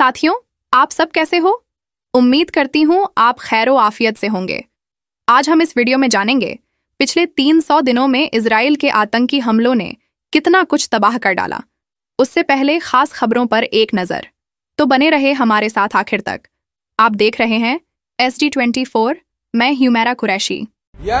साथियों, आप सब कैसे हो? उम्मीद करती हूँ आप खैर आफियत से होंगे। आज हम इस वीडियो में जानेंगे, पिछले 300 दिनों में इसराइल के आतंकी हमलों ने कितना कुछ तबाह कर डाला। उससे पहले खास खबरों पर एक नज़र। तो बने रहे हमारे साथ आखिर तक। आप देख रहे हैं एस डी ट्वेंटी फोर, मैं ह्यूमेरा कुरैशी। या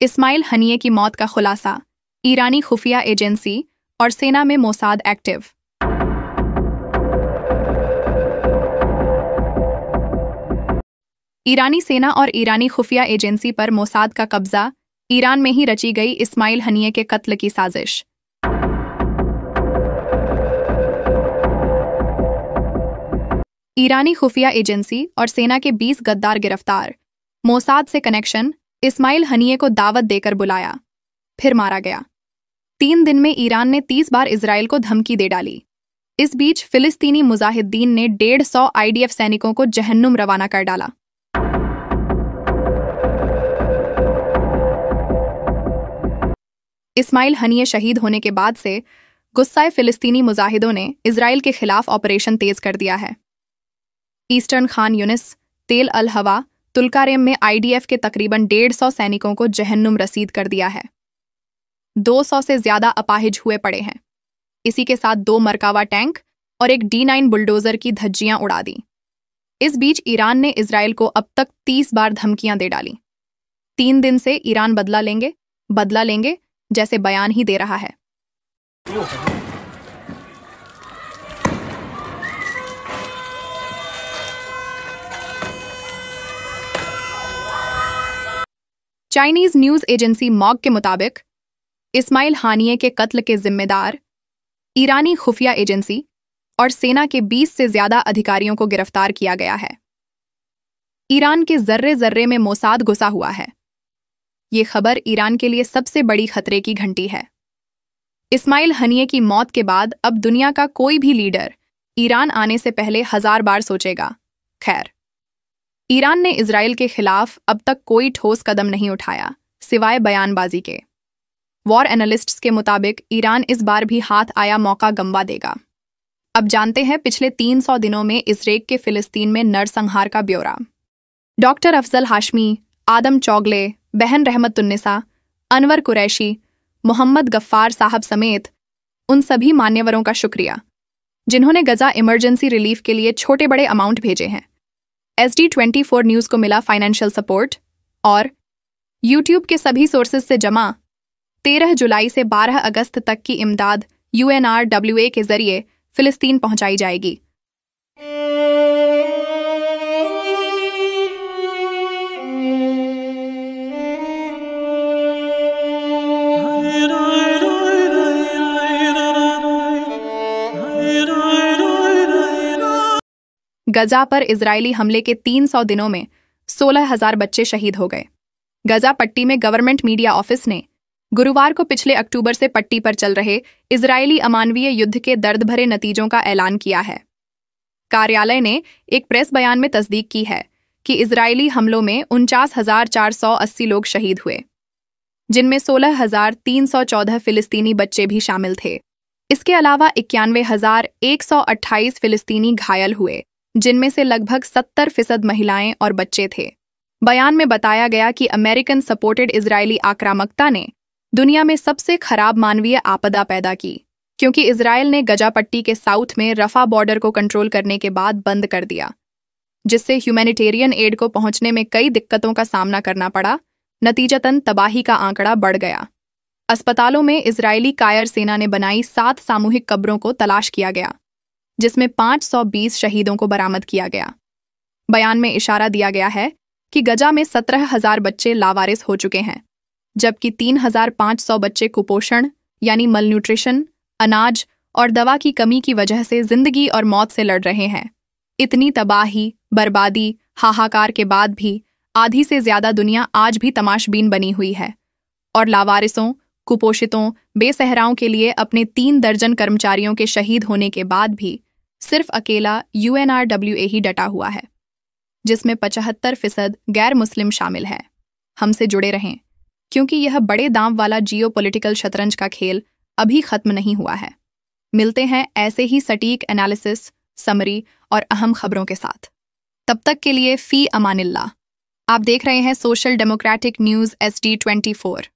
इस्माइल हनिये की मौत का खुलासा ईरानी खुफिया एजेंसी और सेना में मोसाद एक्टिव ईरानी सेना और ईरानी खुफिया एजेंसी पर मोसाद का कब्जा ईरान में ही रची गई इस्माइल हनिये के कत्ल की साजिश। ईरानी खुफिया एजेंसी और सेना के 20 गद्दार गिरफ़्तार। मोसाद से कनेक्शन, इस्माइल हनिये को दावत देकर बुलाया। फिर मारा गया। तीन दिन में ईरान ने तीस बार इसराइल को धमकी दे डाली। इस बीच फिलिस्तीनी मुजाहिदीन ने डेढ़ सौ आईडीएफ सैनिकों को जहन्नुम रवाना कर डाला। इस्माइल हनिये शहीद होने के बाद से गुस्साए फिलिस्तीनी मुजाहिदों ने इसराइल के खिलाफ ऑपरेशन तेज कर दिया है। ईस्टर्न खान यूनिस, तेल अल हवा, तुलकारेम में आईडीएफ के तकरीबन डेढ़ सौ सैनिकों को जहन्नुम रसीद कर दिया है। दो सौ से ज़्यादा अपाहिज हुए पड़े हैं। इसी के साथ दो मरकावा टैंक और एक डी नाइन बुलडोजर की धज्जियाँ उड़ा दी। इस बीच ईरान ने इसराइल को अब तक तीस बार धमकियाँ दे डाली। तीन दिन से ईरान बदला लेंगे बदला लेंगे जैसे बयान ही दे रहा है। चाइनीज़ न्यूज़ एजेंसी मॉग के मुताबिक, इस्माइल हानिये के कत्ल के जिम्मेदार, ईरानी खुफिया एजेंसी और सेना के 20 से ज़्यादा अधिकारियों को गिरफ़्तार किया गया है। ईरान के जर्रे जर्रे में मोसाद घुसा हुआ है। ये खबर ईरान के लिए सबसे बड़ी खतरे की घंटी है। इस्माइल हनिये की मौत के बाद अब दुनिया का कोई भी लीडर ईरान आने से पहले हज़ार बार सोचेगा। खैर, ईरान ने इसराइल के खिलाफ अब तक कोई ठोस कदम नहीं उठाया, सिवाय बयानबाजी के। वॉर एनालिस्ट्स के मुताबिक ईरान इस बार भी हाथ आया मौका गंवा देगा। अब जानते हैं पिछले 300 दिनों में इसरेक के फिलिस्तीन में नरसंहार का ब्यौरा। डॉक्टर अफजल हाशमी आदम चौगले, बहन रहमतुन्निसा, अनवर कुरैशी, मोहम्मद गफ्फार साहब समेत उन सभी मान्यवरों का शुक्रिया, जिन्होंने गजा इमरजेंसी रिलीफ के लिए छोटे बड़े अमाउंट भेजे हैं। S D twenty four news को मिला फाइनेंशियल सपोर्ट और यूट्यूब के सभी सोर्सेज से जमा तेरह जुलाई से बारह अगस्त तक की इमदाद यूएनआरडब्ल्यूए के ज़रिए फिलिस्तीन पहुंचाई जाएगी। गजा पर इजरायली हमले के 300 दिनों में 16,000 बच्चे शहीद हो गए। गजा पट्टी में गवर्नमेंट मीडिया ऑफ़िस ने गुरुवार को पिछले अक्टूबर से पट्टी पर चल रहे इजरायली अमानवीय युद्ध के दर्द भरे नतीजों का ऐलान किया है। कार्यालय ने एक प्रेस बयान में तस्दीक की है कि इजरायली हमलों में उनचास लोग शहीद हुए जिनमें सोलह हज़ार तीन सौ चौदह फिलिस्तीनी बच्चे भी शामिल थे। इसके अलावा इक्यानवे फिलिस्तीनी घायल हुए। जिनमें से लगभग सत्तर फ़ीसद महिलाएँ और बच्चे थे। बयान में बताया गया कि अमेरिकन सपोर्टेड इजरायली आक्रामकता ने दुनिया में सबसे खराब मानवीय आपदा पैदा की, क्योंकि इसराइल ने गजापट्टी के साउथ में रफा बॉर्डर को कंट्रोल करने के बाद बंद कर दिया, जिससे ह्यूमैनिटेरियन एड को पहुँचने में कई दिक्कतों का सामना करना पड़ा, नतीजतन तबाही का आंकड़ा बढ़ गया। अस्पतालों में इजरायली कायर सेना ने बनाई सात सामूहिक कब्रों को तलाश किया गया। जिसमें 520 शहीदों को बरामद किया गया। बयान में इशारा दिया गया है कि गजा में सत्रह हज़ार बच्चे लावारिस हो चुके हैं जबकि 3,500 बच्चे कुपोषण यानी मलन्यूट्रिशन अनाज और दवा की कमी की वजह से ज़िंदगी और मौत से लड़ रहे हैं। इतनी तबाही बर्बादी हाहाकार के बाद भी आधी से ज़्यादा दुनिया आज भी तमाशबीन बनी हुई है और लावारिसों कुपोषितों बेसहराओं के लिए अपने तीन दर्जन कर्मचारियों के शहीद होने के बाद भी सिर्फ़ अकेला यूएनआरडब्ल्यू ही डटा हुआ है, जिसमें पचहत्तर फ़ीसद गैर मुस्लिम शामिल है। हमसे जुड़े रहें, क्योंकि यह बड़े दाम वाला जियो पॉलिटिकल शतरंज का खेल अभी खत्म नहीं हुआ है। मिलते हैं ऐसे ही सटीक एनालिसिस समरी और अहम खबरों के साथ। तब तक के लिए फ़ी अमानिल्ला। आप देख रहे हैं social democratic news S D twenty four